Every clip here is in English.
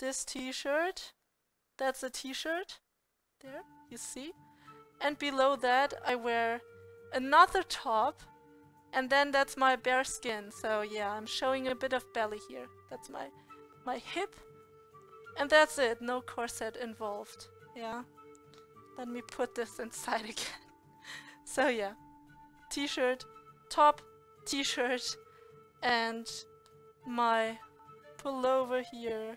this t-shirt. That's a t-shirt. There, you see? And below that I wear another top. And then that's my bare skin. So yeah, I'm showing a bit of belly here. That's my my hip. And that's it. No corset involved. Yeah. Let me put this inside again. so yeah. T-shirt, top, t-shirt, and my pullover here.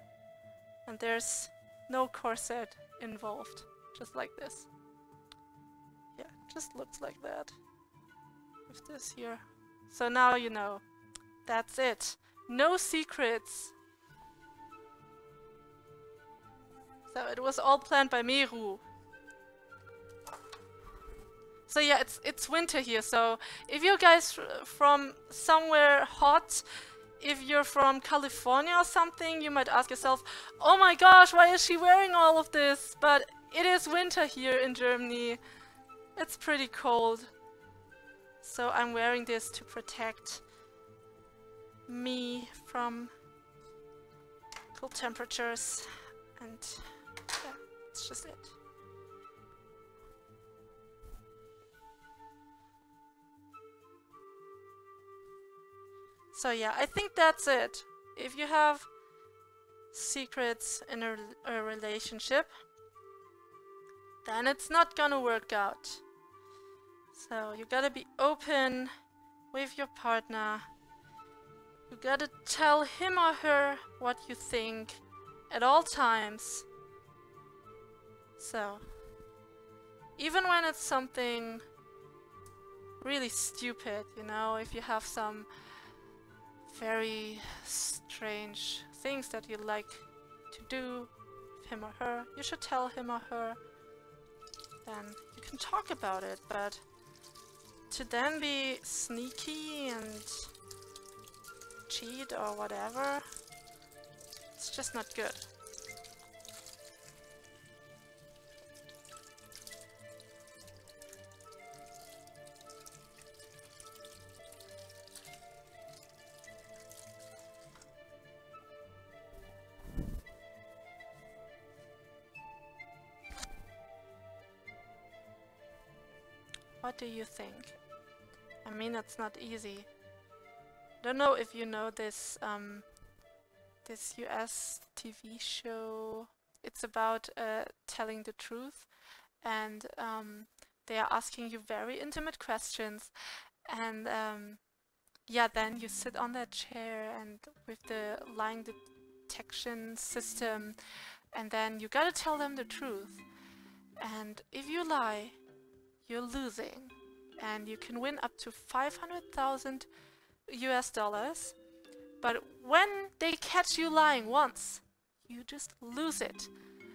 And there's no corset involved. Just like this. Yeah, just looks like that. With this here. So now you know. That's it. No secrets. So it was all planned by Meru. So yeah, it's it's winter here. So if you guys from somewhere hot, if you're from California or something, you might ask yourself, "Oh my gosh, why is she wearing all of this?" But it is winter here in Germany. It's pretty cold. So I'm wearing this to protect me from cold temperatures and yeah, it's just it. So yeah, I think that's it. If you have secrets in a, a relationship, then it's not gonna work out. So you gotta be open with your partner. You gotta tell him or her what you think at all times. So, even when it's something really stupid, you know, if you have some very strange things that you like to do with him or her, you should tell him or her. Then you can talk about it, but to then be sneaky and cheat or whatever, it's just not good. What do you think? I mean, it's not easy. Don't know if you know this um, this US TV show. It's about uh, telling the truth, and um, they are asking you very intimate questions, and um, yeah, then you sit on that chair and with the lying detection system, and then you gotta tell them the truth. And if you lie, you're losing. And you can win up to 500,000 US dollars. But when they catch you lying once, you just lose it.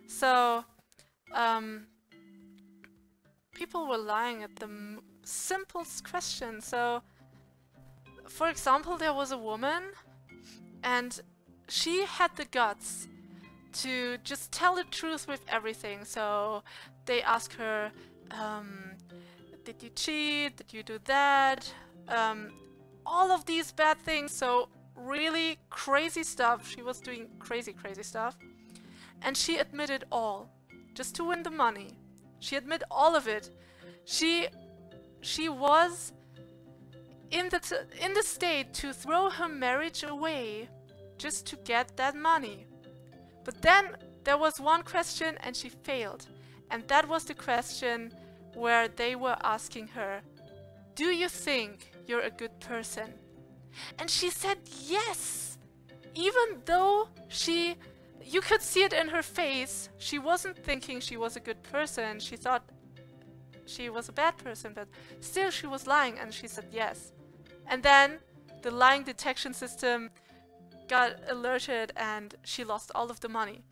So, um, people were lying at the simplest question. So, for example, there was a woman and she had the guts to just tell the truth with everything. So they asked her, um, did you cheat? Did you do that? Um, all of these bad things. So really crazy stuff. She was doing crazy, crazy stuff. And she admitted all, just to win the money. She admitted all of it. She, she was in the in the state to throw her marriage away, just to get that money. But then there was one question and she failed. And that was the question where they were asking her, Do you think you're a good person? And she said yes! Even though she, you could see it in her face, she wasn't thinking she was a good person. She thought she was a bad person, but still she was lying and she said yes. And then the lying detection system got alerted and she lost all of the money.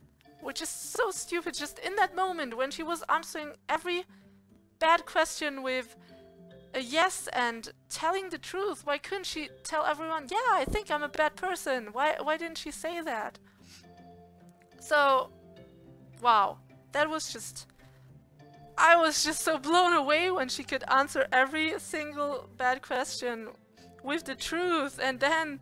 Which is so stupid, just in that moment when she was answering every bad question with a yes and telling the truth. Why couldn't she tell everyone, yeah, I think I'm a bad person. Why, why didn't she say that? So, wow, that was just... I was just so blown away when she could answer every single bad question with the truth and then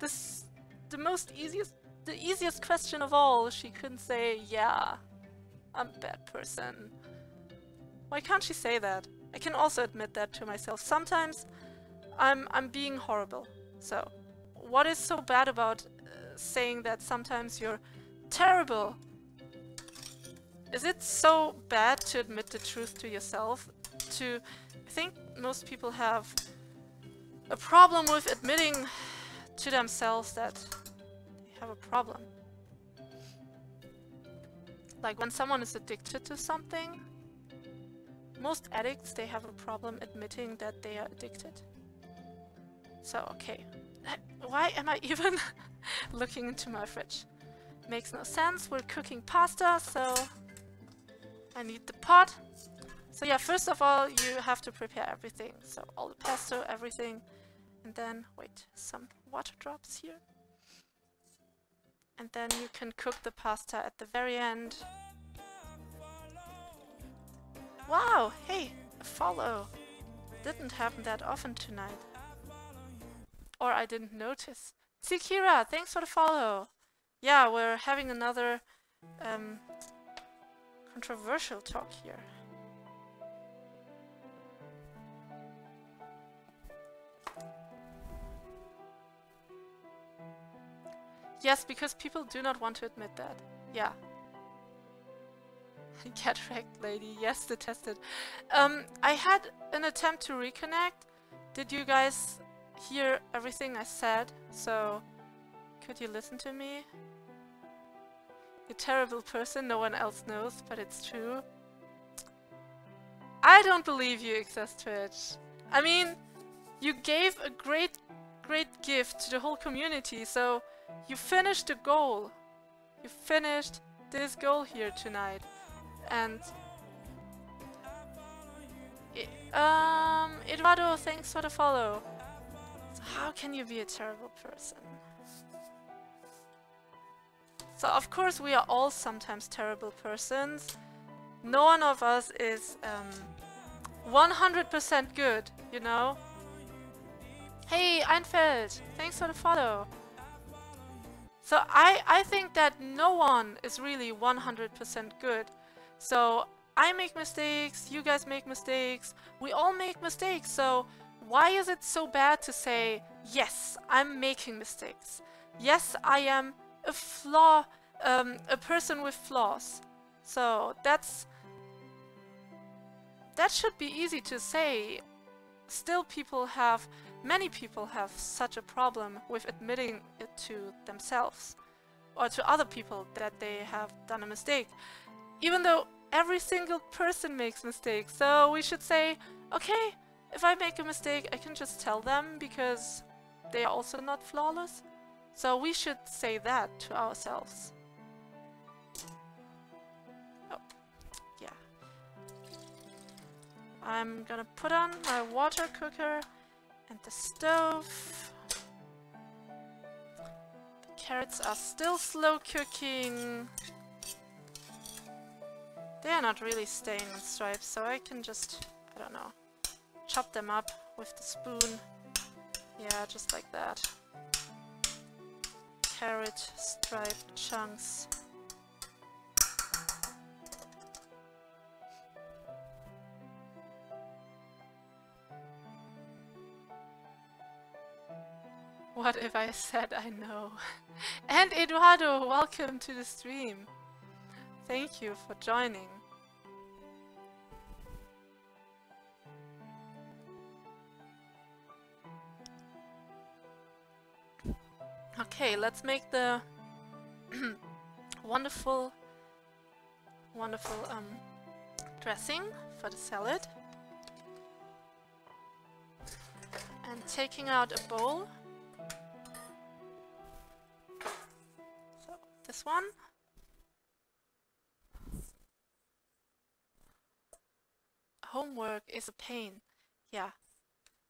this the most easiest the easiest question of all, she couldn't say, yeah, I'm a bad person. Why can't she say that? I can also admit that to myself. Sometimes I'm, I'm being horrible. So, what is so bad about uh, saying that sometimes you're terrible? Is it so bad to admit the truth to yourself? To, I think most people have a problem with admitting to themselves that they have a problem. Like when someone is addicted to something, most addicts, they have a problem admitting that they are addicted. So, okay. Why am I even looking into my fridge? Makes no sense. We're cooking pasta, so I need the pot. So yeah, first of all, you have to prepare everything. So all the pesto, everything. And then, wait, some water drops here. And then you can cook the pasta at the very end. Wow, hey, a follow. Didn't happen that often tonight. Or I didn't notice. Sikira, thanks for the follow. Yeah, we're having another um, controversial talk here. Yes, because people do not want to admit that. Yeah. Wrecked, lady. Yes, detested. Um, I had an attempt to reconnect. Did you guys hear everything I said? So, could you listen to me? A terrible person no one else knows, but it's true. I don't believe you, Excess Twitch. I mean, you gave a great, great gift to the whole community, so you finished the goal. You finished this goal here tonight. And... um, Eduardo, thanks for the follow. So how can you be a terrible person? So of course we are all sometimes terrible persons. No one of us is 100% um, good, you know? Hey, Einfeld, thanks for the follow. So I, I think that no one is really 100% good. So I make mistakes, you guys make mistakes, we all make mistakes. So why is it so bad to say, yes, I'm making mistakes. Yes, I am a flaw, um, a person with flaws. So that's, that should be easy to say. Still people have Many people have such a problem with admitting it to themselves or to other people that they have done a mistake. Even though every single person makes mistakes. So we should say, okay, if I make a mistake, I can just tell them because they are also not flawless. So we should say that to ourselves. Oh, yeah. I'm gonna put on my water cooker and the stove. The carrots are still slow cooking. They are not really staying in stripes, so I can just, I don't know, chop them up with the spoon. Yeah, just like that. Carrot striped chunks. What if I said I know? and Eduardo, welcome to the stream. Thank you for joining. Okay, let's make the wonderful, wonderful um, dressing for the salad. And taking out a bowl, So, This one. Homework is a pain. Yeah.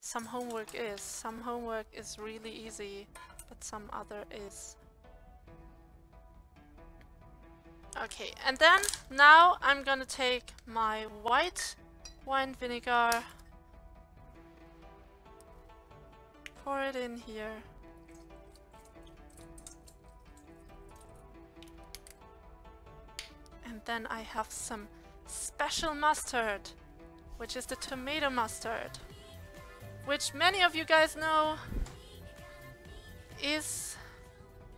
Some homework is. Some homework is really easy, but some other is. Okay, and then now I'm gonna take my white wine vinegar, pour it in here. And then I have some special mustard, which is the tomato mustard, which many of you guys know is...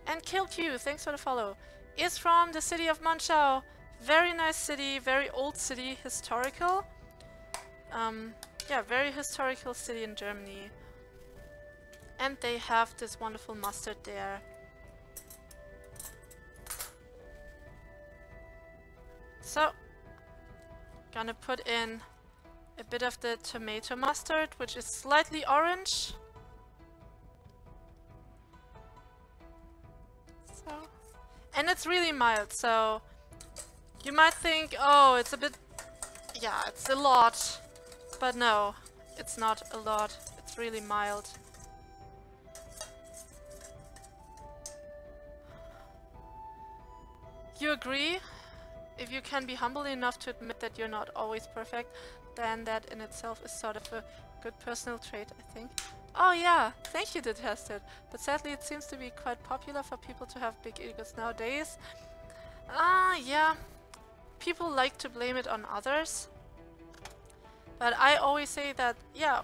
And KillQ, thanks for the follow, is from the city of Monschau. Very nice city, very old city, historical. Um, yeah, very historical city in Germany. And they have this wonderful mustard there. So, gonna put in a bit of the tomato mustard, which is slightly orange. And it's really mild, so you might think, oh, it's a bit, yeah, it's a lot. But no, it's not a lot. It's really mild. You agree? If you can be humble enough to admit that you're not always perfect, then that in itself is sort of a good personal trait, I think. Oh yeah, thank you Detested. But sadly it seems to be quite popular for people to have big egos nowadays. Ah, uh, yeah. People like to blame it on others. But I always say that, yeah,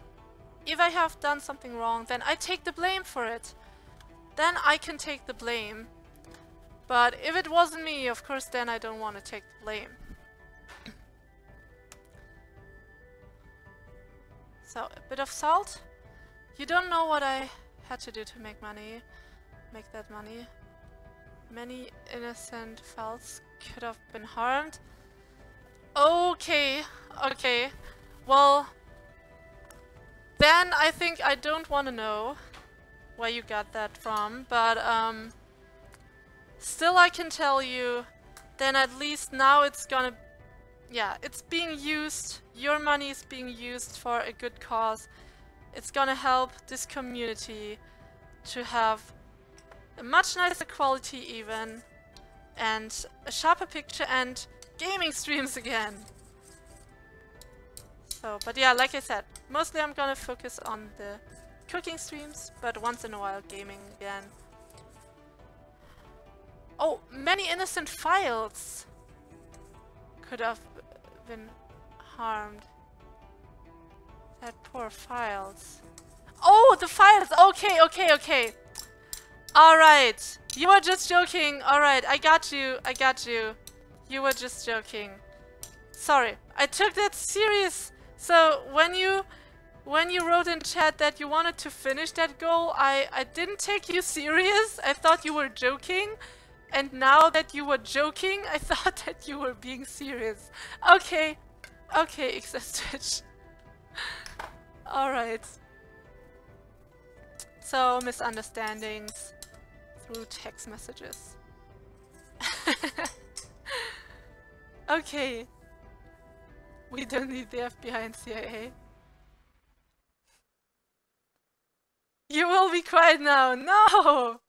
if I have done something wrong, then I take the blame for it. Then I can take the blame. But if it wasn't me, of course, then I don't want to take the blame. so, a bit of salt. You don't know what I had to do to make money. Make that money. Many innocent fowls could have been harmed. Okay, okay. Well, then I think I don't want to know where you got that from, but um, still I can tell you, then at least now it's gonna, yeah, it's being used, your money is being used for a good cause. It's gonna help this community to have a much nicer quality even, and a sharper picture and gaming streams again. So, but yeah, like I said, mostly I'm gonna focus on the cooking streams, but once in a while gaming again. Oh, many innocent files could have been harmed. That poor files. Oh, the files! Okay, okay, okay. Alright. You were just joking. Alright, I got you. I got you. You were just joking. Sorry. I took that serious so when you when you wrote in chat that you wanted to finish that goal, I, I didn't take you serious. I thought you were joking. And now that you were joking, I thought that you were being serious. Okay. Okay, Xstitch. Alright. So, misunderstandings through text messages. okay. We don't need the FBI and CIA. You will be quiet now. No!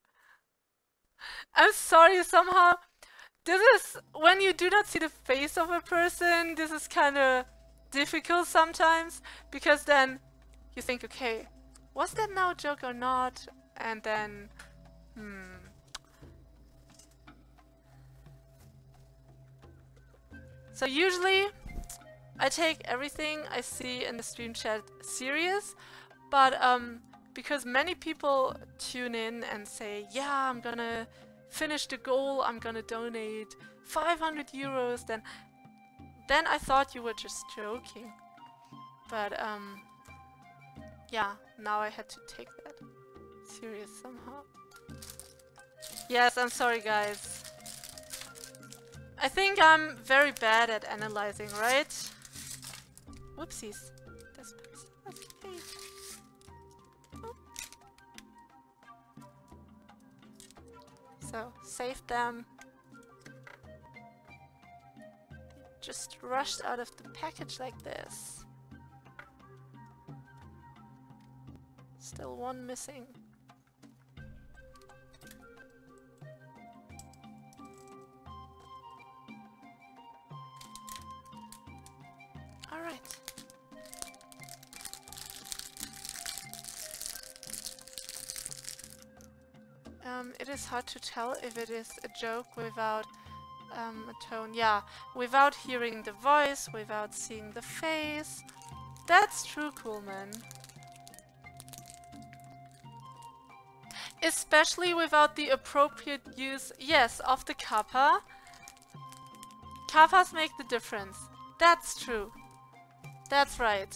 I'm sorry, somehow... This is... When you do not see the face of a person, this is kind of difficult sometimes. Because then you think, okay, was that now a joke or not? And then... Hmm... So usually I take everything I see in the stream chat serious, but um, because many people tune in and say, yeah, I'm gonna finish the goal, I'm gonna donate 500 euros, then then I thought you were just joking. But um, yeah, now I had to take that serious somehow. Yes, I'm sorry guys. I think I'm very bad at analyzing, right? Whoopsies. That's okay. So, save them. Just rushed out of the package like this. Still one missing. Alright. Um, it is hard to tell if it is a joke without um, a tone. Yeah, without hearing the voice, without seeing the face. That's true, Coolman. Especially without the appropriate use, yes, of the kappa. Kappas make the difference. That's true. That's right.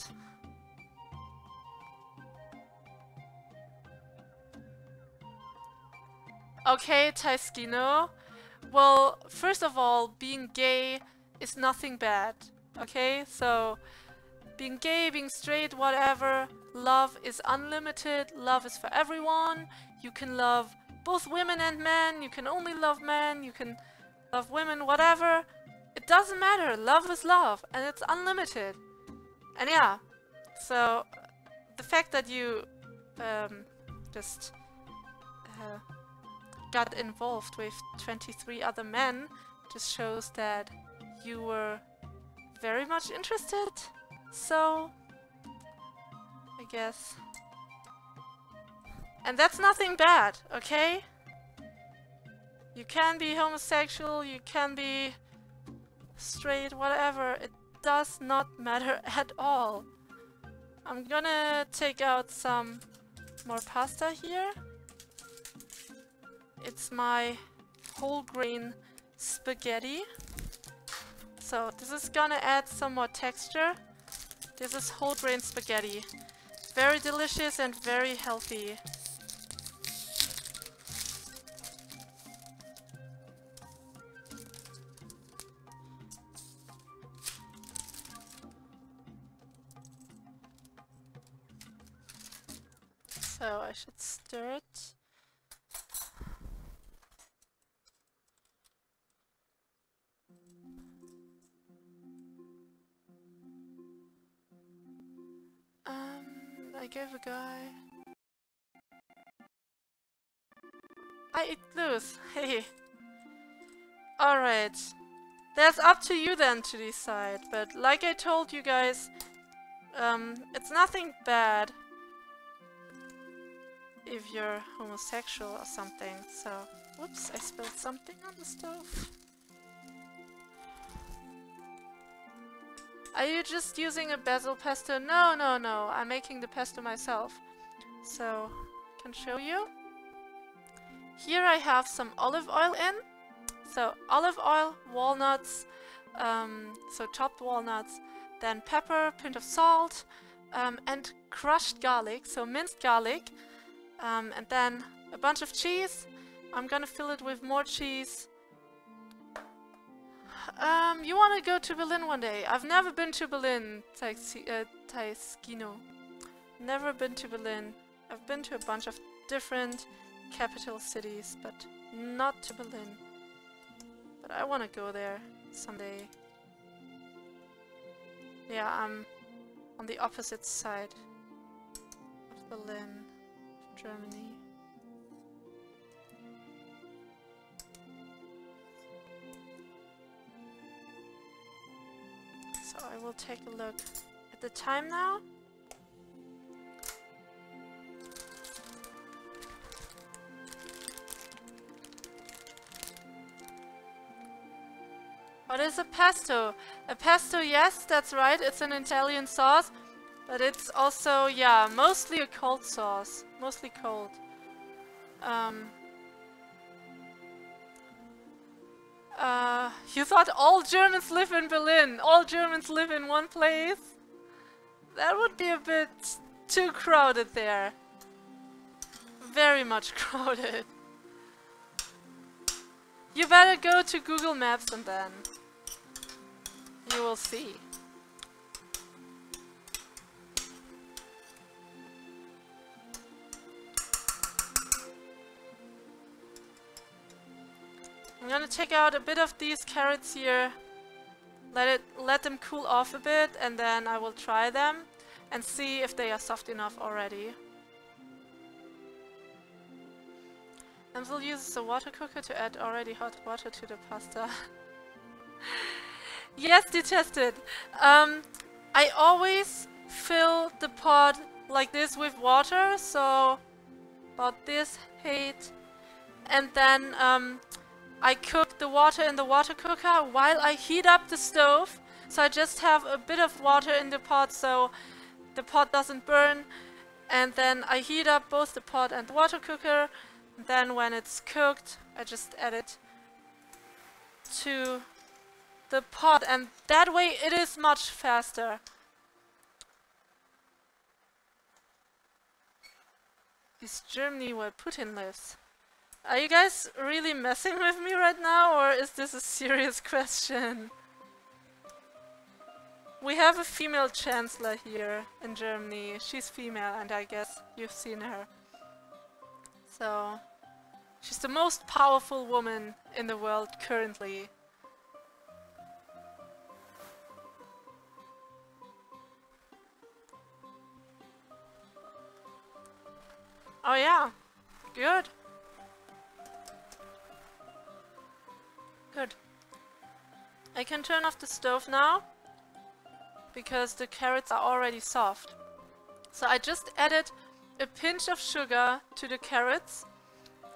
Okay, Taiskino. Well, first of all, being gay is nothing bad. Okay, so being gay, being straight, whatever, love is unlimited, love is for everyone. You can love both women and men, you can only love men, you can love women, whatever. It doesn't matter, love is love, and it's unlimited. And yeah, so the fact that you um, just uh, got involved with 23 other men just shows that you were very much interested. So, I guess. And that's nothing bad, okay? You can be homosexual, you can be straight, whatever. It does not matter at all. I'm gonna take out some more pasta here. It's my whole grain spaghetti. So this is gonna add some more texture. This is whole grain spaghetti. Very delicious and very healthy. So I should stir it. Um, I gave a guy. I eat loose. Hey. Alright. That's up to you then to decide. But like I told you guys, um, it's nothing bad if you're homosexual or something. So, whoops, I spilled something on the stove. Are you just using a basil pesto? No, no, no. I'm making the pesto myself. So, can show you. Here I have some olive oil in. So, olive oil, walnuts, um, so chopped walnuts, then pepper, pinch of salt, um, and crushed garlic, so minced garlic, um, and then a bunch of cheese. I'm gonna fill it with more cheese, um, you want to go to Berlin one day? I've never been to Berlin, Taiskino. Uh, never been to Berlin. I've been to a bunch of different capital cities, but not to Berlin. But I want to go there someday. Yeah, I'm on the opposite side of Berlin, Germany. So I will take a look at the time now. What is a pesto? A pesto, yes, that's right, it's an Italian sauce. But it's also, yeah, mostly a cold sauce. Mostly cold. Um, Uh, you thought all Germans live in Berlin? All Germans live in one place? That would be a bit too crowded there. Very much crowded. You better go to Google Maps and then you will see. I'm gonna take out a bit of these carrots here, let it let them cool off a bit, and then I will try them and see if they are soft enough already. And we'll use the water cooker to add already hot water to the pasta. yes, detested. Um, I always fill the pot like this with water, so about this height, and then um, I cook the water in the water cooker while I heat up the stove. So I just have a bit of water in the pot so the pot doesn't burn. And then I heat up both the pot and the water cooker. Then when it's cooked, I just add it to the pot and that way it is much faster. Is Germany where Putin lives? Are you guys really messing with me right now or is this a serious question? We have a female chancellor here in Germany. She's female and I guess you've seen her. So, she's the most powerful woman in the world currently. Oh yeah, good. I can turn off the stove now because the carrots are already soft. So I just added a pinch of sugar to the carrots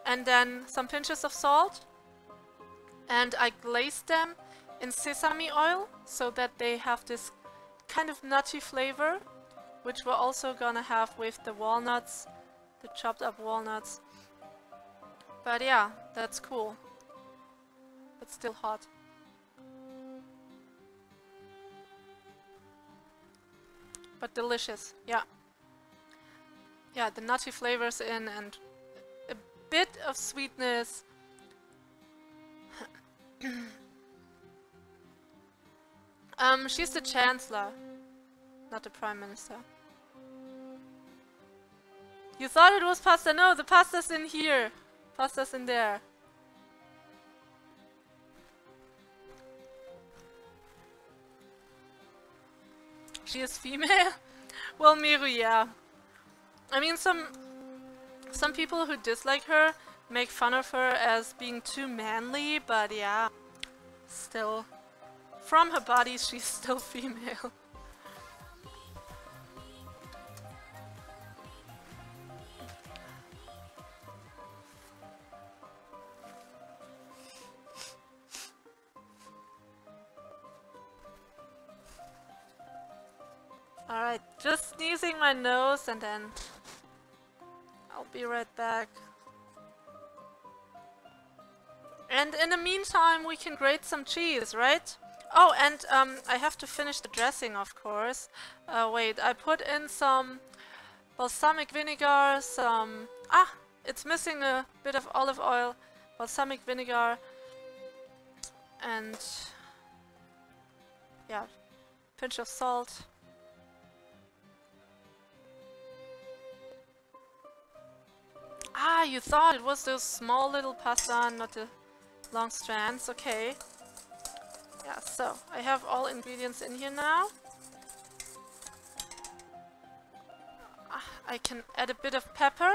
and then some pinches of salt and I glazed them in sesame oil so that they have this kind of nutty flavor which we're also gonna have with the walnuts, the chopped up walnuts. But yeah, that's cool It's still hot. But delicious, yeah. Yeah, the nutty flavors in and a bit of sweetness. um, she's the chancellor, not the prime minister. You thought it was pasta? No, the pasta's in here. Pasta's in there. She is female? well, Miru, yeah. I mean, some some people who dislike her make fun of her as being too manly, but yeah, still. From her body, she's still female. My nose and then I'll be right back. And in the meantime we can grate some cheese, right? Oh, and um, I have to finish the dressing, of course. Uh, wait, I put in some balsamic vinegar, some... Ah, it's missing a bit of olive oil, balsamic vinegar, and... Yeah, pinch of salt. Ah, you thought it was those small little pasta, not the long strands. Okay. Yeah, so I have all ingredients in here now. Ah, I can add a bit of pepper.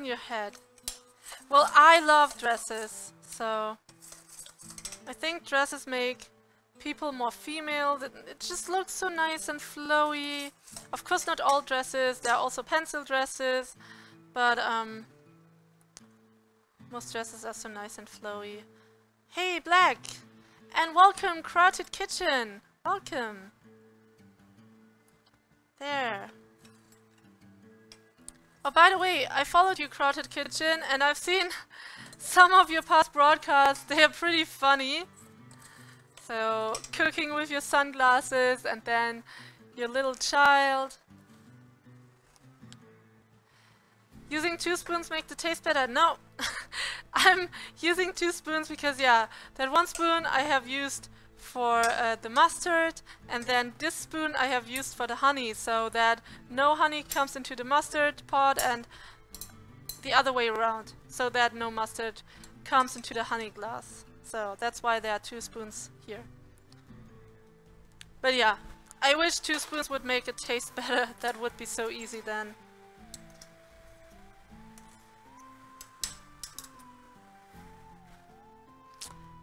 In your head. Well, I love dresses, so I think dresses make people more female. It just looks so nice and flowy. Of course, not all dresses. There are also pencil dresses, but um, most dresses are so nice and flowy. Hey, Black! And welcome, Crowded Kitchen! Welcome! There. Oh, by the way, I followed you, Crowded Kitchen, and I've seen some of your past broadcasts. They are pretty funny. So, cooking with your sunglasses and then your little child. Using two spoons make the taste better? No. I'm using two spoons because, yeah, that one spoon I have used for uh, the mustard and then this spoon I have used for the honey so that no honey comes into the mustard pot and the other way around so that no mustard comes into the honey glass. So that's why there are two spoons here. But yeah, I wish two spoons would make it taste better. That would be so easy then.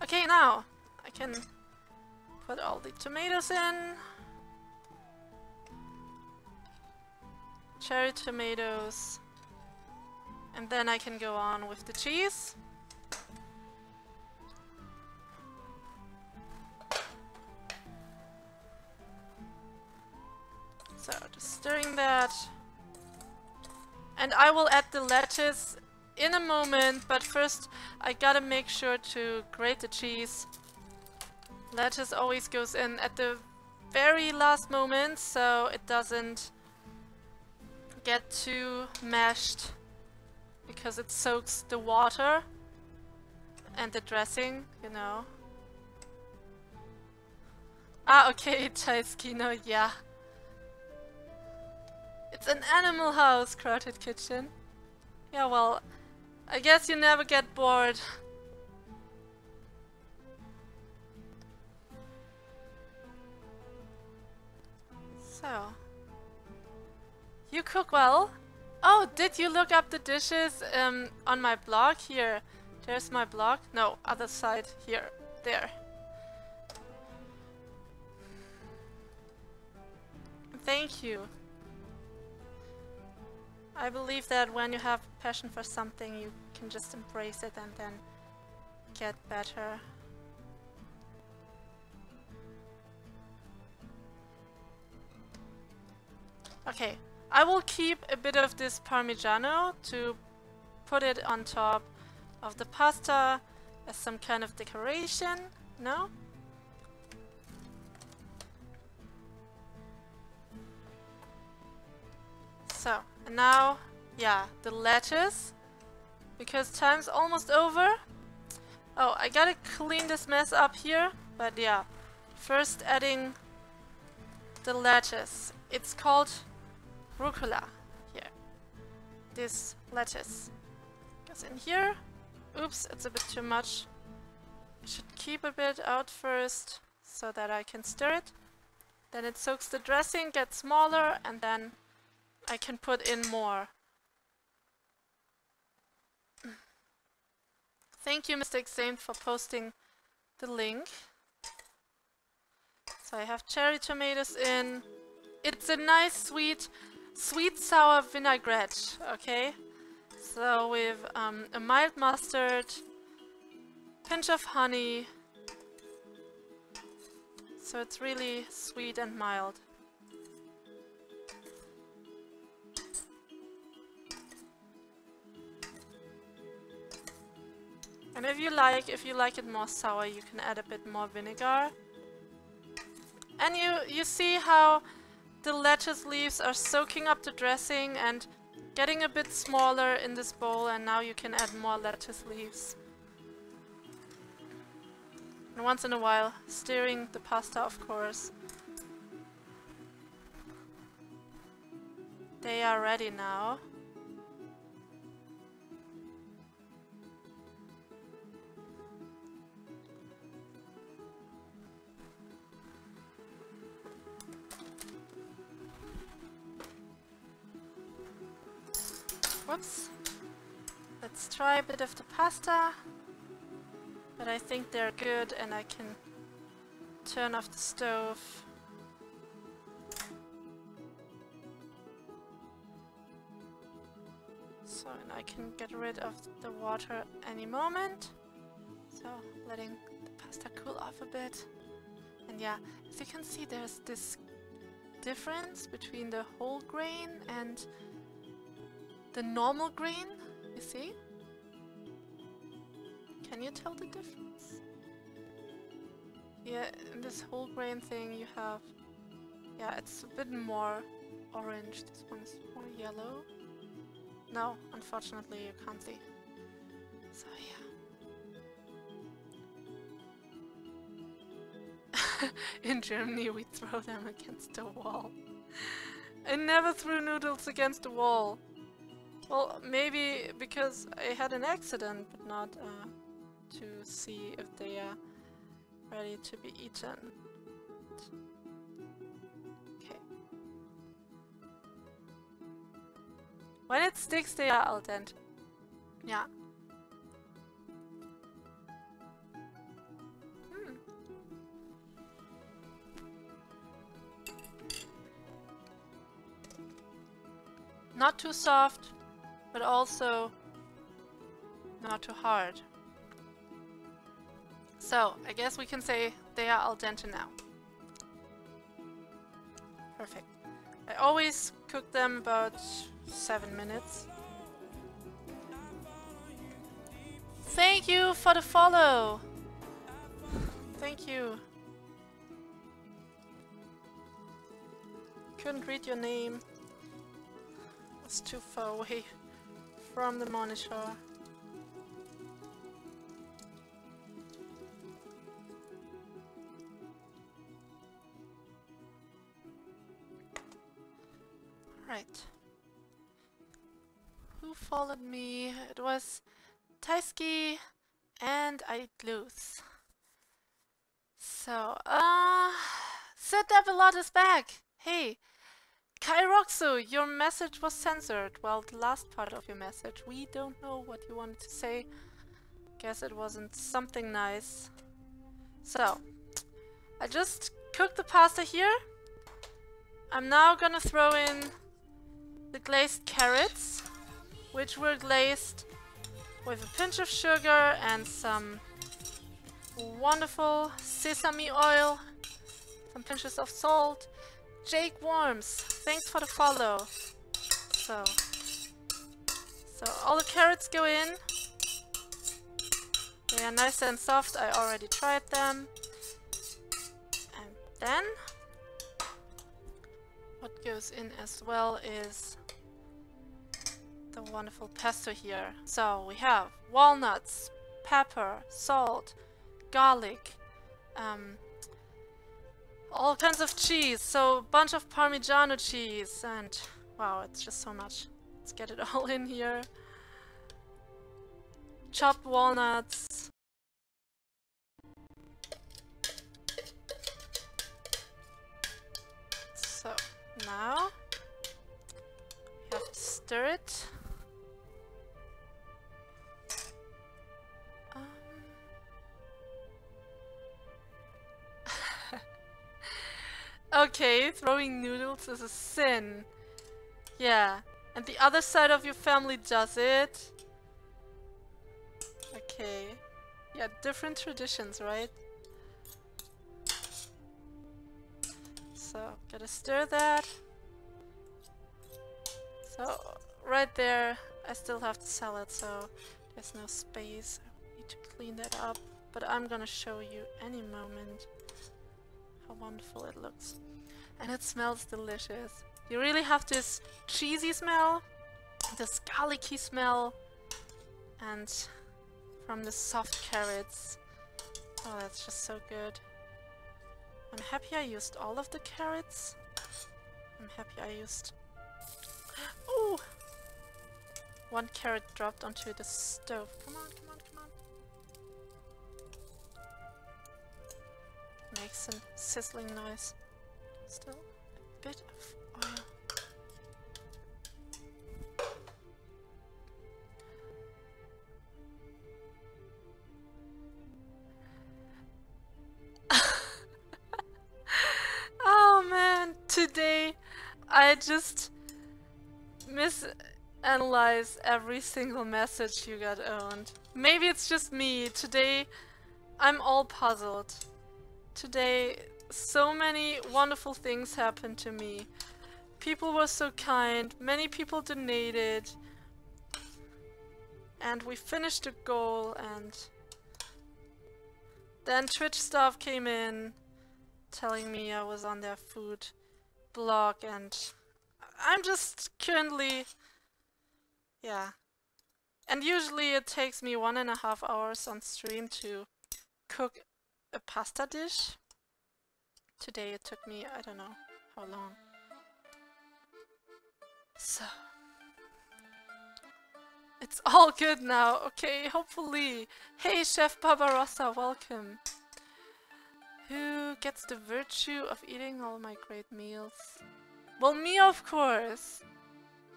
Okay, now I can put all the tomatoes in. Cherry tomatoes. And then I can go on with the cheese. So, just stirring that. And I will add the lettuce in a moment, but first I gotta make sure to grate the cheese. Lettuce always goes in at the very last moment, so it doesn't get too mashed because it soaks the water and the dressing, you know. Ah, okay, Chaiskino, yeah. It's an animal house, Crowded Kitchen. Yeah, well, I guess you never get bored. So... You cook well? Oh, did you look up the dishes um, on my blog? Here, there's my blog. No, other side. Here, there. Thank you. I believe that when you have passion for something, you can just embrace it and then get better. Okay, I will keep a bit of this Parmigiano to put it on top of the pasta as some kind of decoration. No? So, and now, yeah, the lettuce. Because time's almost over. Oh, I gotta clean this mess up here. But yeah, first adding the lettuce. It's called rucola. Here. This lettuce goes in here. Oops, it's a bit too much. I should keep a bit out first so that I can stir it. Then it soaks the dressing, gets smaller, and then I can put in more. Thank you, Mr. Examed, for posting the link. So I have cherry tomatoes in. It's a nice sweet, sweet sour vinaigrette, okay? So with um, a mild mustard, pinch of honey. So it's really sweet and mild. And if you like, if you like it more sour, you can add a bit more vinegar. And you, you see how the lettuce leaves are soaking up the dressing and getting a bit smaller in this bowl and now you can add more lettuce leaves. And once in a while, stirring the pasta of course. They are ready now. Whoops. Let's try a bit of the pasta. But I think they're good and I can turn off the stove. So, and I can get rid of the water any moment. So, letting the pasta cool off a bit. And yeah, as you can see there's this difference between the whole grain and the normal grain, you see? Can you tell the difference? Yeah, this whole grain thing you have... Yeah, it's a bit more orange. This one is more yellow. No, unfortunately you can't see. So yeah. in Germany we throw them against the wall. I never threw noodles against a wall. Well, maybe because I had an accident, but not uh, to see if they are ready to be eaten. Okay. When it sticks, they are al dente. Yeah. Hmm. Not too soft, but also not too hard. So, I guess we can say they are al dente now. Perfect. I always cook them about seven minutes. Thank you for the follow! Thank you. Couldn't read your name. It's too far away from the monitor. Right. Who followed me? It was Taisuke and I lose. So, uh, Sid Devilot is back! Hey! Kairoxu, your message was censored. Well, the last part of your message. We don't know what you wanted to say. Guess it wasn't something nice. So, I just cooked the pasta here. I'm now gonna throw in the glazed carrots, which were glazed with a pinch of sugar and some wonderful sesame oil, some pinches of salt. Jake Worms, thanks for the follow. So, so all the carrots go in. They are nice and soft, I already tried them. And then, what goes in as well is the wonderful pesto here. So we have walnuts, pepper, salt, garlic, um, all kinds of cheese. So bunch of Parmigiano cheese and wow, it's just so much. Let's get it all in here. Chopped walnuts. So now you have to stir it. Okay, throwing noodles is a sin. Yeah. And the other side of your family does it. Okay. Yeah, different traditions, right? So, gotta stir that. So, right there, I still have the salad, so there's no space. I need to clean that up. But I'm gonna show you any moment how wonderful it looks. And it smells delicious. You really have this cheesy smell, this garlicky smell, and from the soft carrots. Oh, that's just so good. I'm happy I used all of the carrots. I'm happy I used... Oh! One carrot dropped onto the stove. Come on, come Makes a sizzling noise. Still a bit of oil. oh man, today I just misanalyze every single message you got owned. Maybe it's just me. Today I'm all puzzled. Today so many wonderful things happened to me. People were so kind, many people donated, and we finished the goal and then Twitch staff came in telling me I was on their food blog and I'm just currently, yeah. And usually it takes me one and a half hours on stream to cook a pasta dish. Today it took me, I don't know how long. So... It's all good now, okay, hopefully. Hey Chef Barbarossa, welcome. Who gets the virtue of eating all my great meals? Well, me of course.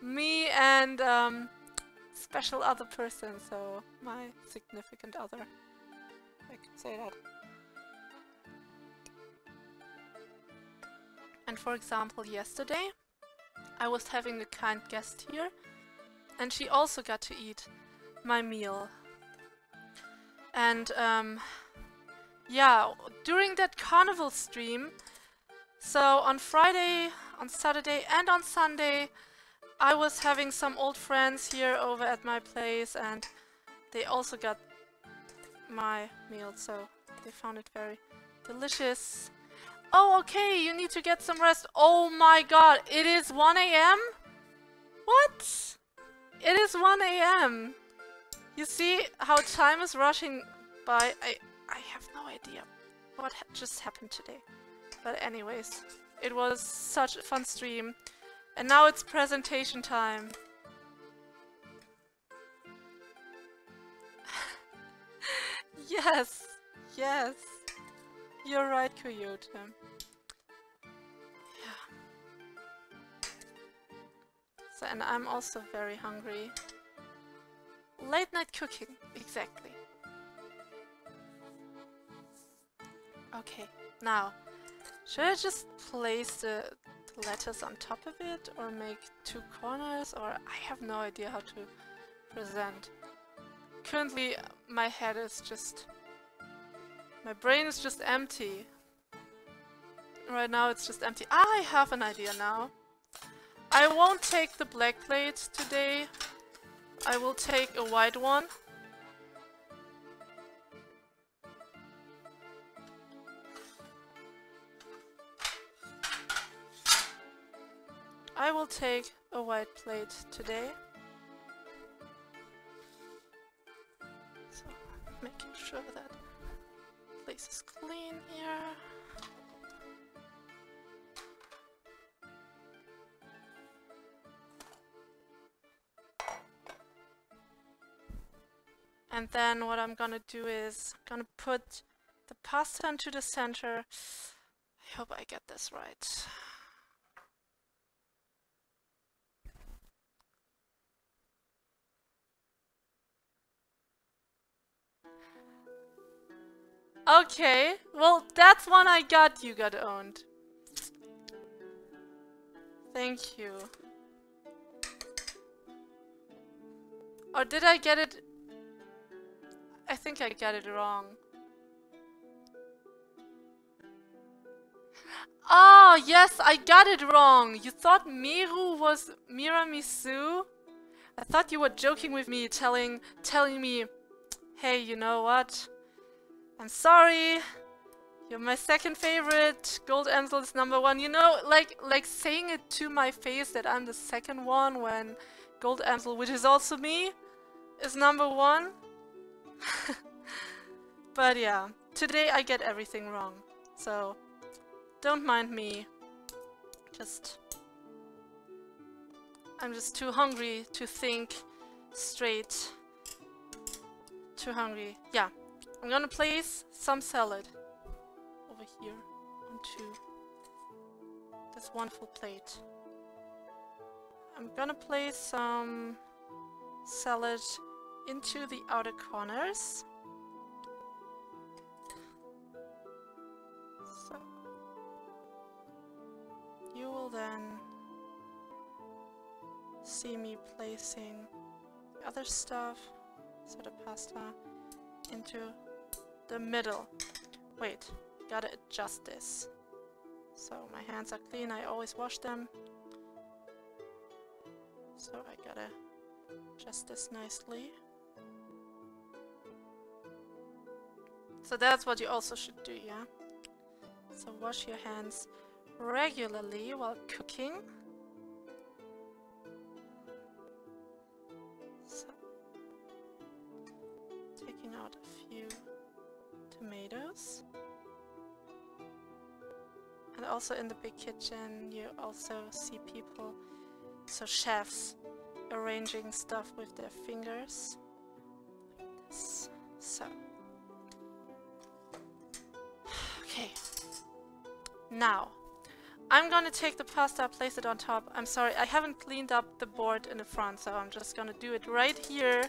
Me and um, special other person, so my significant other. I could say that. And for example, yesterday I was having a kind guest here and she also got to eat my meal. And um, yeah, during that carnival stream, so on Friday, on Saturday and on Sunday, I was having some old friends here over at my place and they also got my meal, so they found it very delicious. Oh, okay, you need to get some rest. Oh my god, it is 1 a.m.? What? It is 1 a.m. You see how time is rushing by? I, I have no idea what ha just happened today. But anyways, it was such a fun stream. And now it's presentation time. yes, yes. You're right, Coyote. Yeah. So, and I'm also very hungry. Late night cooking, exactly. Okay, now, should I just place the, the letters on top of it or make two corners or I have no idea how to present. Currently my head is just... My brain is just empty. Right now it's just empty. I have an idea now. I won't take the black plate today. I will take a white one. I will take a white plate today. So, making sure that place is clean here. And then what I'm gonna do is gonna put the pasta into the center. I hope I get this right. Okay, well, that's one I got you got owned. Thank you. Or did I get it? I think I got it wrong. Oh, yes, I got it wrong. You thought Miru was Miramisu? I thought you were joking with me, telling telling me, hey, you know what? I'm sorry. You're my second favorite. Goldamsel is number one. You know, like like saying it to my face that I'm the second one when Goldamsel, which is also me, is number one. but yeah, today I get everything wrong. So don't mind me. Just I'm just too hungry to think straight. Too hungry. Yeah, I'm gonna place some salad over here onto this wonderful plate. I'm gonna place some salad into the outer corners. So you will then see me placing the other stuff, so the pasta, into the middle. Wait, gotta adjust this. So my hands are clean, I always wash them. So I gotta adjust this nicely. So that's what you also should do, yeah? So wash your hands regularly while cooking. So, taking out a few tomatoes. And also in the big kitchen you also see people, so chefs, arranging stuff with their fingers. Like this. So. Okay. Now, I'm gonna take the pasta, place it on top. I'm sorry, I haven't cleaned up the board in the front, so I'm just gonna do it right here.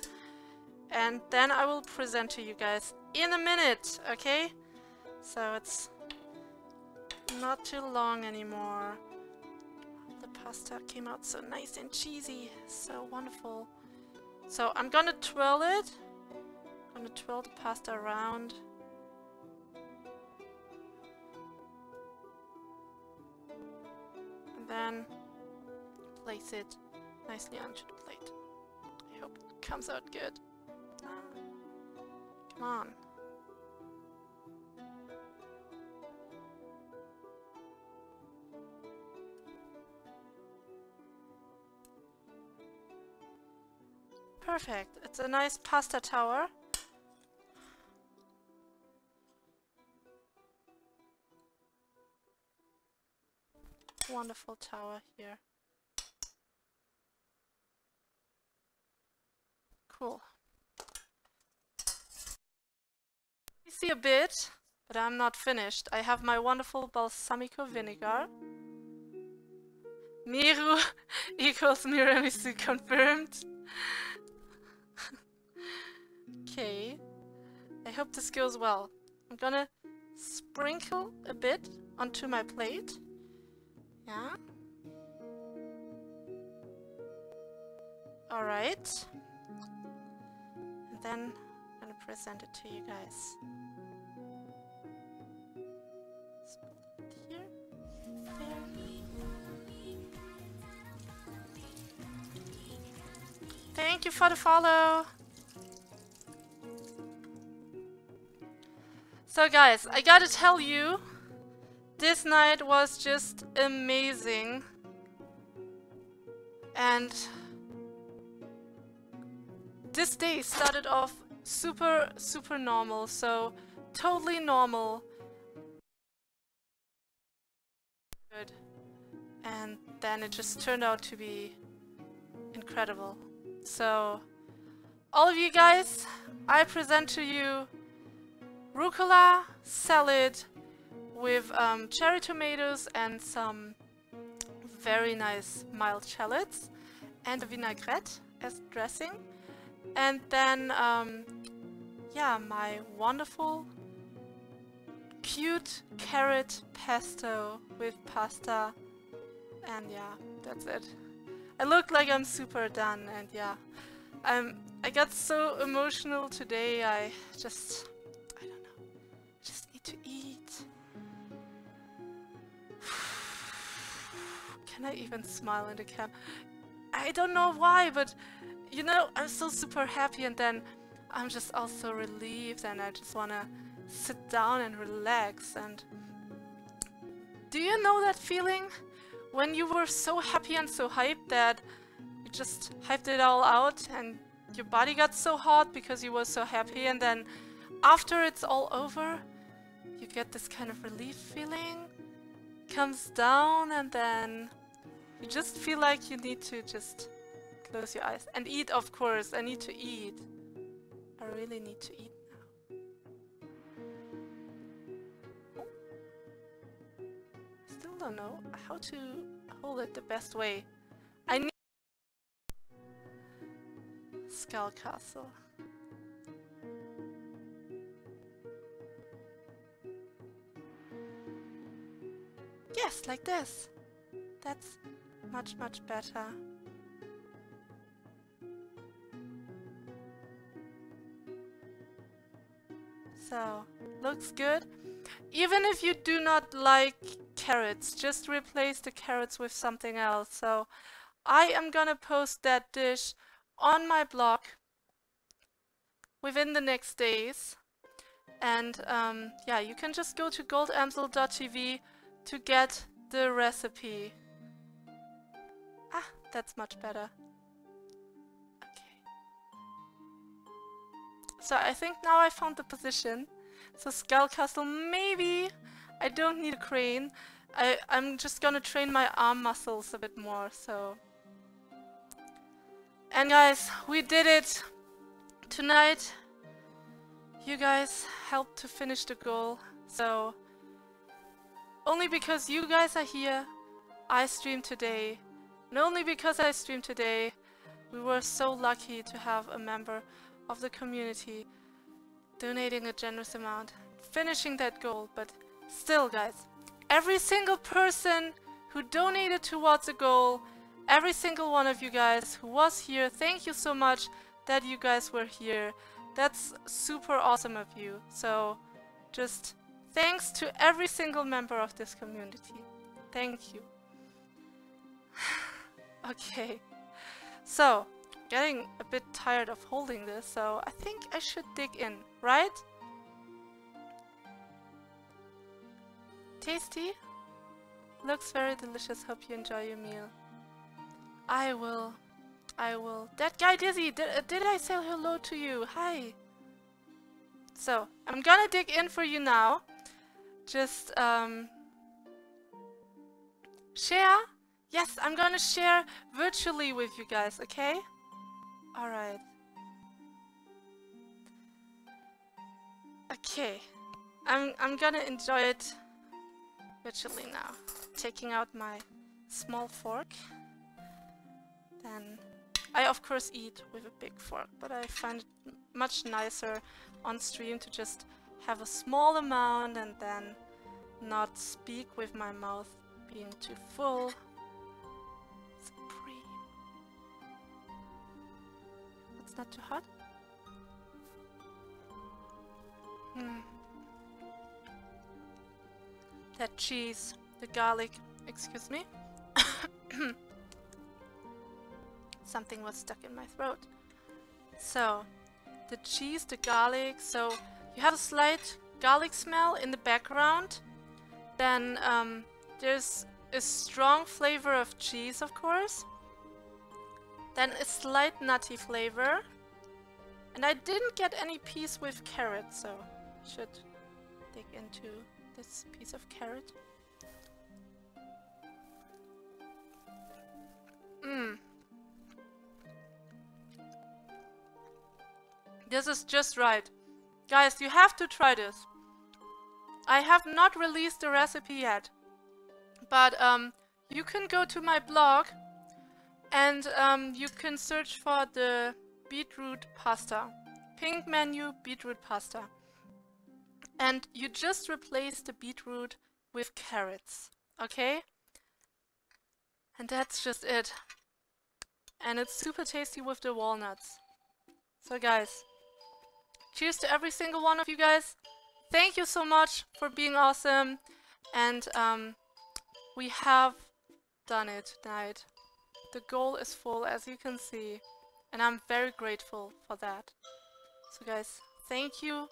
And then I will present to you guys in a minute, okay? So it's not too long anymore. The pasta came out so nice and cheesy. So wonderful. So I'm gonna twirl it. I'm gonna twirl the pasta around. And then place it nicely onto the plate. I hope it comes out good. On. Perfect. It's a nice pasta tower. Wonderful tower here. Cool. See a bit, but I'm not finished. I have my wonderful balsamico vinegar. Miru equals Miramisu confirmed. okay. I hope this goes well. I'm gonna sprinkle a bit onto my plate. Yeah. Alright. And then I'm gonna present it to you guys. Thank you for the follow. So guys, I gotta tell you, this night was just amazing. And this day started off super, super normal, so totally normal. Good. And then it just turned out to be incredible. So, all of you guys, I present to you rucola salad with um, cherry tomatoes and some very nice mild shallots and a vinaigrette as dressing. And then, um, yeah, my wonderful, cute carrot pesto with pasta. And yeah, that's it. I look like I'm super done and yeah. Um, I got so emotional today, I just, I don't know, just need to eat. Can I even smile in the cam? I don't know why, but you know, I'm so super happy and then I'm just also relieved and I just wanna sit down and relax and do you know that feeling? When you were so happy and so hyped that you just hyped it all out and your body got so hot because you were so happy and then after it's all over you get this kind of relief feeling comes down and then you just feel like you need to just close your eyes and eat of course. I need to eat. I really need to eat don't know how to hold it the best way. I need Skull Castle. Yes, like this. That's much, much better. So, looks good. Even if you do not like carrots, just replace the carrots with something else. So I am gonna post that dish on my blog within the next days. And um, yeah, you can just go to goldamsel.tv to get the recipe. Ah, that's much better. Okay. So I think now I found the position. So Skull Castle, maybe I don't need a crane. I, I'm just gonna train my arm muscles a bit more, so... And guys, we did it! Tonight, you guys helped to finish the goal, so... Only because you guys are here, I streamed today. And only because I streamed today, we were so lucky to have a member of the community donating a generous amount, finishing that goal, but still guys, every single person who donated towards the goal. Every single one of you guys who was here, thank you so much that you guys were here. That's super awesome of you. So just thanks to every single member of this community. Thank you. okay. So, getting a bit tired of holding this, so I think I should dig in, right? Tasty? Looks very delicious. Hope you enjoy your meal. I will. I will. That guy Dizzy, did, uh, did I say hello to you? Hi. So, I'm gonna dig in for you now. Just, um... Share? Yes, I'm gonna share virtually with you guys, okay? Alright. Okay. I'm, I'm gonna enjoy it virtually now. Taking out my small fork. Then I of course eat with a big fork, but I find it much nicer on stream to just have a small amount and then not speak with my mouth being too full. Supreme. It's not too hot? Hmm. That cheese, the garlic, excuse me. Something was stuck in my throat. So, the cheese, the garlic, so you have a slight garlic smell in the background. Then um, there's a strong flavor of cheese, of course. Then a slight nutty flavor. And I didn't get any piece with carrot, so should dig into this piece of carrot. Mmm. This is just right. Guys, you have to try this. I have not released the recipe yet. But um, you can go to my blog and um, you can search for the beetroot pasta. Pink menu beetroot pasta. And you just replace the beetroot with carrots. Okay? And that's just it. And it's super tasty with the walnuts. So guys, Cheers to every single one of you guys. Thank you so much for being awesome. And um, we have done it tonight. The goal is full, as you can see. And I'm very grateful for that. So guys, thank you.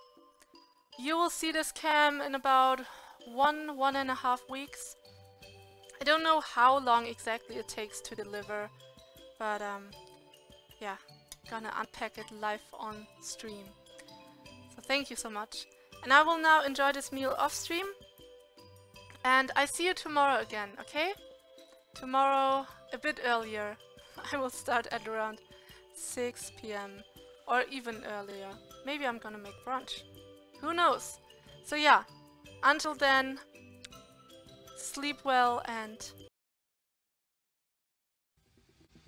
You will see this cam in about one, one and a half weeks. I don't know how long exactly it takes to deliver, but um, yeah, gonna unpack it live on stream. So thank you so much. And I will now enjoy this meal off stream. And I see you tomorrow again, okay? Tomorrow, a bit earlier. I will start at around 6 p.m. or even earlier. Maybe I'm gonna make brunch. Who knows? So yeah, until then, sleep well and